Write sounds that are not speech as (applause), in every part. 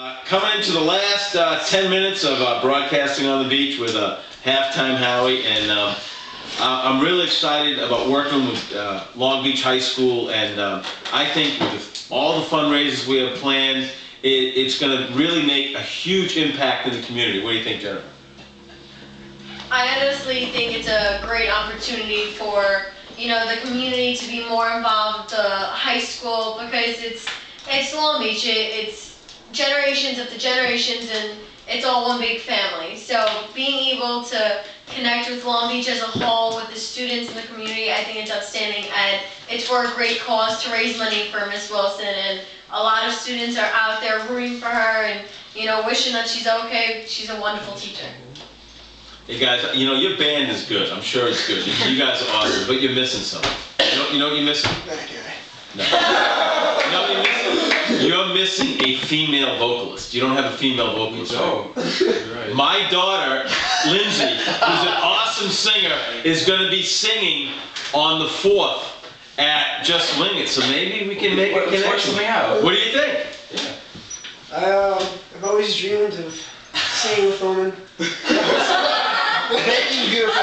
Uh, coming into the last uh, 10 minutes of uh, broadcasting on the beach with uh, halftime Howie, and um, I'm really excited about working with uh, Long Beach High School, and um, I think with all the fundraisers we have planned, it, it's going to really make a huge impact in the community. What do you think, Jennifer? I honestly think it's a great opportunity for, you know, the community to be more involved, the high school, because it's, it's Long Beach, it, it's generations after generations, and it's all one big family. So being able to connect with Long Beach as a whole, with the students in the community, I think it's outstanding, and it's for a great cause to raise money for Miss Wilson, and a lot of students are out there rooting for her, and, you know, wishing that she's okay. She's a wonderful teacher. Hey guys, you know your band is good. I'm sure it's good. You, you guys are awesome, but you're missing something. You know, you know what you're missing? No. (laughs) You're missing a female vocalist. You don't have a female vocalist. Oh, (laughs) right. My daughter, Lindsay, who's an awesome singer, is going to be singing on the 4th at Just Wing It. So maybe we can make a work connection. something out. What do you think? Yeah. I, um, I've always dreamed of singing with women. (laughs) making beautiful,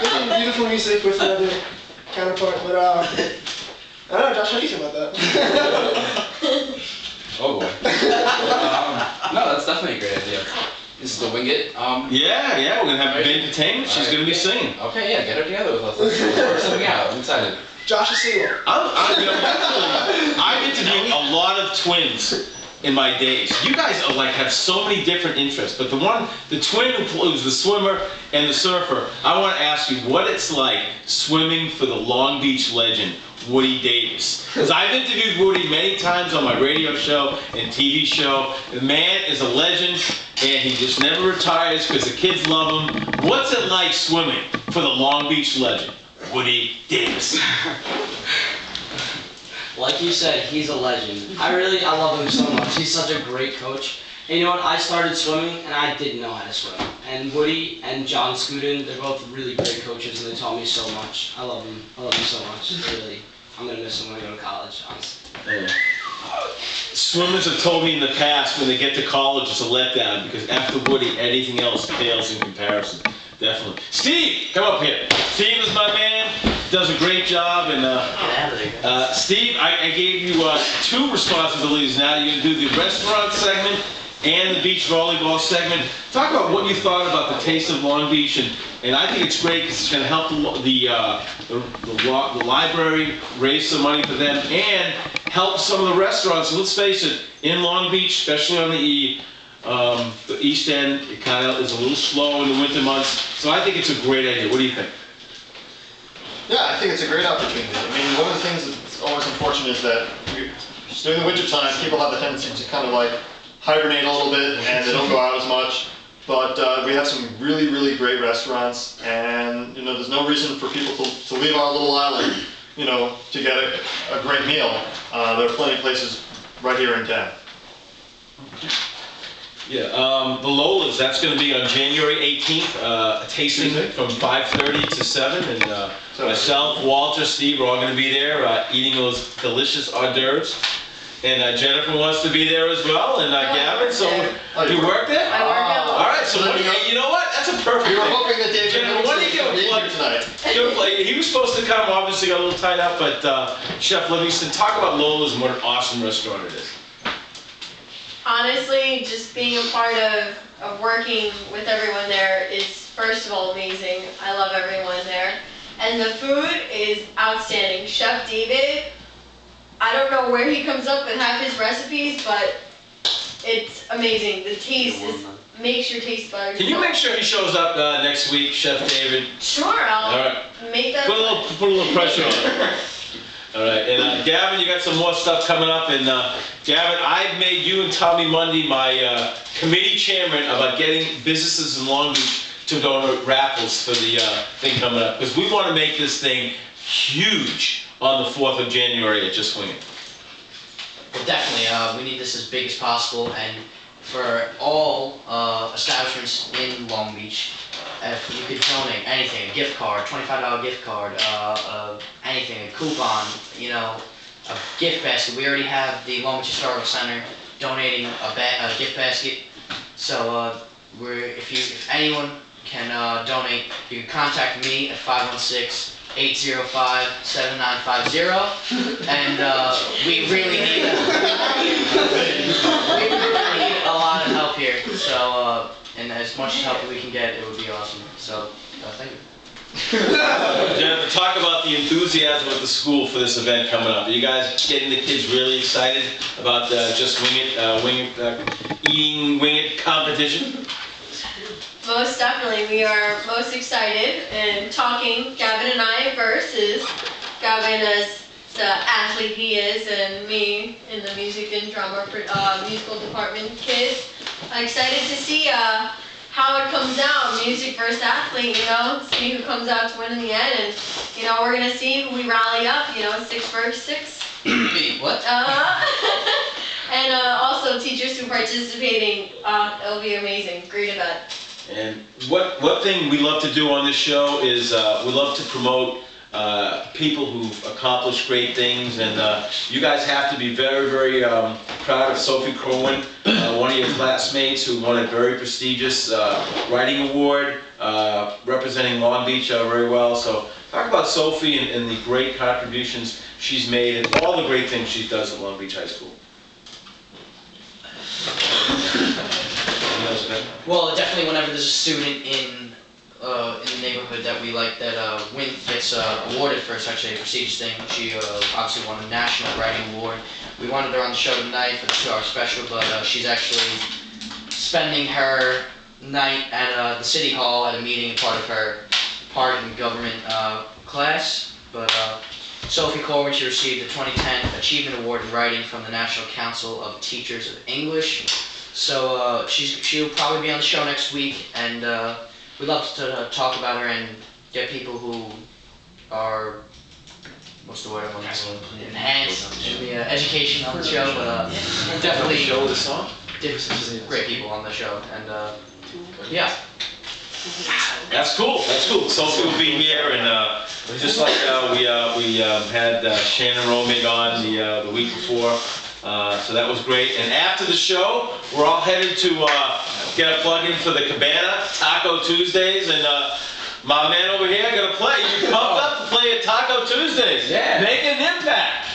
making beautiful music with another counterpart. But uh, I don't know, Josh, how do you feel about that? (laughs) Oh boy. um, no, that's definitely a great idea. This is the Wing It. Um, Yeah, yeah, we're going to have big entertainment. She's going to be singing. okay, yeah, get her together with us. Let's let's work something out. I'm excited. Josh is single. I'm, I, you know, actually, I've interviewed a lot of twins in my days. You guys are like have so many different interests, but the one, the twin pl- the swimmer and the surfer, I want to ask you what it's like swimming for the Long Beach legend. Woody Davis. (laughs) Because I've interviewed Woody many times on my radio show and TV show. The man is a legend and he just never retires because the kids love him. What's it like swimming for the Long Beach legend? Woody Davis. (laughs) Like you said, he's a legend. I really, I love him so much. He's such a great coach. And you know what? I started swimming and I didn't know how to swim. And Woody and John Scudin, they're both really great coaches and they taught me so much. I love them. I love them so much. Really, I'm gonna miss them when I go to college. Honestly. Swimmers have told me in the past when they get to college it's a letdown because after Woody, anything else pales in comparison. Definitely. Steve, come up here. Steve is my man. Does a great job. And uh, uh, Steve, I, I gave you uh, two responsibilities now. You're gonna do the restaurant segment and the beach volleyball segment. Talk about what you thought about the taste of Long Beach, and, and I think it's great because it's gonna help the the, uh, the, the, the library raise some money for them and help some of the restaurants. Let's face it, in Long Beach, especially on the E, um, the East End, it kind of is a little slow in the winter months. So I think it's a great idea. What do you think? Yeah, I think it's a great opportunity. I mean, one of the things that's always unfortunate is that we- during the winter time, people have the tendency to kind of like hibernate a little bit and they don't go out as much. But uh, we have some really, really great restaurants, and you know, there's no reason for people to, to leave our little island, you know, to get a, a great meal. Uh, there are plenty of places right here in town. Yeah, um, the Lolas, that's gonna be on January 18th, uh, a tasting Tuesday. from 5:30 to 7, and, uh, So- myself, Walter, Steve we're all gonna be there, uh, eating those delicious hors d'oeuvres. And uh, Jennifer wants to be there as well, and uh, Oh, I Gavin, work so. Oh, you you work- work there? I work out. All right, so what do you, you know what, that's a perfect We were thing. hoping that David Jennifer, why don't you give a would be plug? here tonight. Give a plug. He was supposed to come, obviously got a little tied up, but uh, Chef Livingston, talk about Lola's and what an awesome restaurant it is. Honestly, just being a part of, of working with everyone there is, first of all, amazing. I love everyone there. And the food is outstanding. Chef David, I don't know where he comes up with half his recipes, but it's amazing. The taste is, makes your taste buds. Can you make sure he shows up uh, next week, Chef David? Sure, All I'll right. make that. Put a little, put a little pressure on him. (laughs) All right, and uh, Gavin, you got some more stuff coming up, and uh, Gavin, I've made you and Tommy Mundy my uh, committee chairman about getting businesses in Long Beach to go to raffles for the uh, thing coming up, because we want to make this thing huge on the 4th of January at Just Wing It. Well, definitely. Uh, we need this as big as possible, and for all uh, establishments in Long Beach, if you could donate anything, a gift card, twenty-five dollar gift card, uh, uh, anything, a coupon, you know, a gift basket. We already have the Beach Historical Center donating a, ba- a gift basket. So uh, we're if you if anyone can uh, donate, you can contact me at 516 805 7950. And uh, we really need a, (laughs) we really need a lot of help here. So, uh, and as much help we can get, it would be awesome. So, uh, thank you. (laughs) Jennifer, talk about the enthusiasm of the school for this event coming up. Are you guys getting the kids really excited about uh, just wing it, uh, wing it, uh, eating wing it competition? Most definitely, we are most excited and talking, Gavin and I versus Gavin as the athlete he is and me in the music and drama, uh, musical department kids. I'm excited to see, uh, how it comes out, music versus athlete, you know, see who comes out to win in the end and, you know, we're gonna see who we rally up, you know, six versus six. (clears throat) what? Uh, (laughs) and, uh, also teachers who are participating, uh, it'll be amazing, great event. And what, what thing we love to do on this show is uh, we love to promote uh, people who've accomplished great things, and uh, you guys have to be very, very um, proud of Sophie uh, one of your classmates who won a very prestigious uh, writing award, uh, representing Long Beach uh, very well. So talk about Sophie and, and the great contributions she's made and all the great things she does at Long Beach High School. Well, definitely whenever there's a student in, in neighborhood that we like that, uh, win, gets, uh, awarded for such a prestigious thing. She, uh, obviously won a national writing award. We wanted her on the show tonight for the two-hour special, but, uh, she's actually spending her night at, uh, the city hall at a meeting, part of her part in government, uh, class. But, uh, Sophie Corwin, she received the 2010 Achievement Award in Writing from the National Council of Teachers of English. So uh, she's she'll probably be on the show next week, and uh, we'd love to uh, talk about her and get people who are what's the word I'm looking for? Enhance the uh, education on the show, but uh, definitely Show the song? different great people on the show, and uh, yeah. That's cool. That's cool. Sophie will be here, and uh, just like uh, we uh, we um, had uh, Shannon Romig on the uh, the week before, uh, so that was great. And after the show, we're all headed to uh, get a plug in for the Cabana Taco Tuesdays, and uh, my man over here gonna play. You pumped up to play at Taco Tuesdays? Yeah. Make an impact.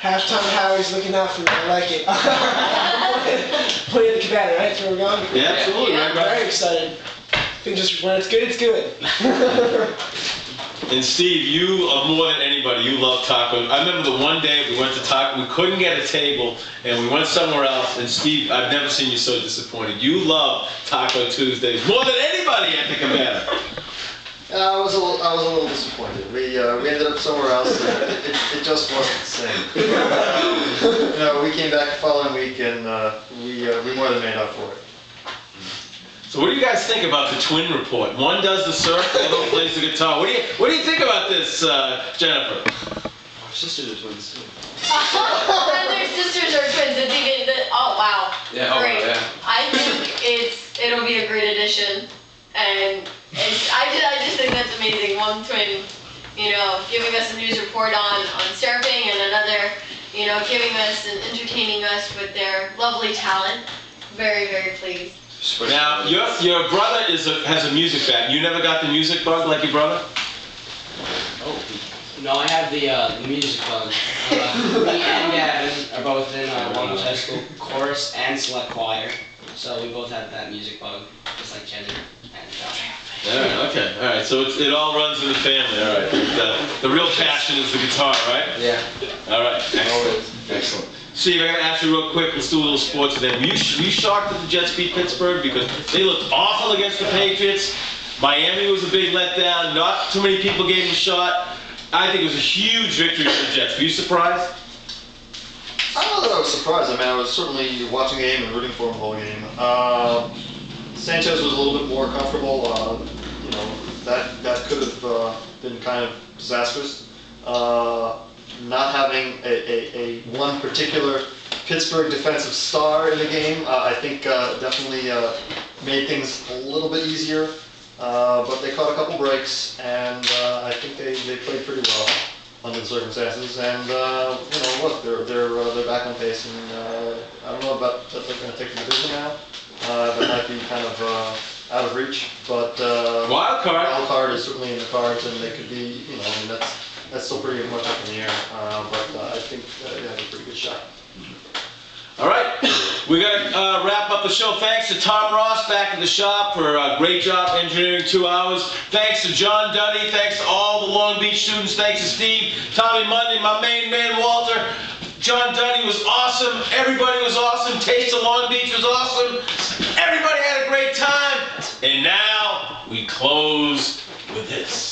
Halftime Howie's looking out for me. I like it. (laughs) Play at the cabana, right? That's where we're going. Yeah, absolutely. Yeah. Right, I'm right. very excited. I think just when it's good, it's good. (laughs) And Steve, you are more than anybody. You love taco. I remember the one day we went to taco, we couldn't get a table, and we went somewhere else. And Steve, I've never seen you so disappointed. You love Taco Tuesdays more than anybody at the Cabana. Uh, I was a little, I was a little disappointed. We, uh, we ended up somewhere else. And it, it, it just wasn't the same. (laughs) You know, we came back the following week and uh, we, uh, we more than made up for it. So, what do you guys think about the twin report? One does the surf, the other plays the guitar. What do you What do you think about this, uh, Jennifer? Our sisters are twins too. (laughs) and their sisters are twins. It's even the, oh wow. Yeah, oh, great. yeah. I think it's it'll be a great addition, and it's, I just I just think that's amazing. One twin, you know, giving us a news report on on surfing, and another, you know, giving us and entertaining us with their lovely talent. Very very pleased. Now, your your brother is a, has a music bag. You never got the music bug like your brother? Oh, No, I have the, uh, the music bug. Uh, me and Gavin are both in uh, Long High School chorus and select choir, so we both have that music bug, just like Jenny and Josh. All right, okay, all right. So it's, it all runs in the family. All right. The, the real passion is the guitar, right? Yeah. All right. Excellent. Excellent. Steve, I gotta ask you real quick. Let's do a little sports them. Were you, were you shocked that the Jets beat Pittsburgh because they looked awful against the Patriots? Miami was a big letdown. Not too many people gave them a shot. I think it was a huge victory for the Jets. Were you surprised? I don't know that I was surprised. I mean, I was certainly watching the game and rooting for him the whole game. Uh, Sanchez was a little bit more comfortable. Uh, you know, that that could have uh, been kind of disastrous. Uh, not having a, a, a one particular Pittsburgh defensive star in the game, uh, I think uh, definitely uh, made things a little bit easier. Uh, but they caught a couple breaks, and uh, I think they, they played pretty well. under the circumstances. And uh, you know, look, they're they're uh, they're back on pace, and uh, I don't know about that they're going to take the division now. Uh, that might be kind of uh, out of reach, but uh, Wild card. wild card is certainly in the cards, and they could be, you know, I mean that's that's still pretty much up in the air. Uh, but uh, I think uh, they have a pretty good shot. All right, we're gonna uh, wrap up the show. Thanks to Tom Ross back in the shop for a great job engineering two hours. Thanks to John Duddy. Thanks to all the Long Beach students. Thanks to Steve, Tommy Monday, my main man Walter. John Duddy was awesome. Everybody was awesome. Taste of Long Beach was awesome. Everybody had a great time. And now we close with this.